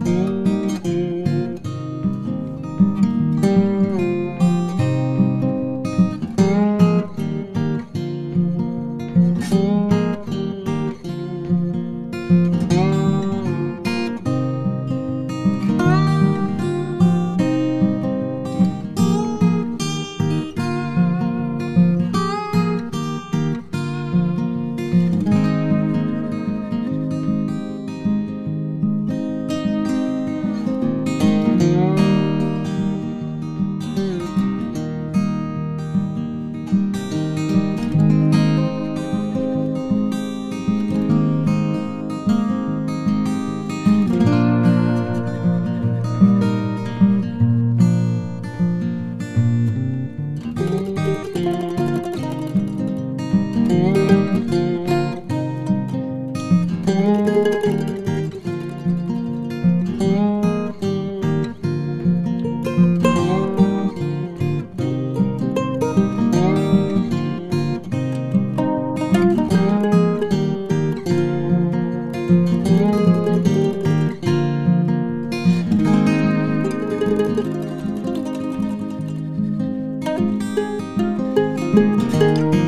Música Música Música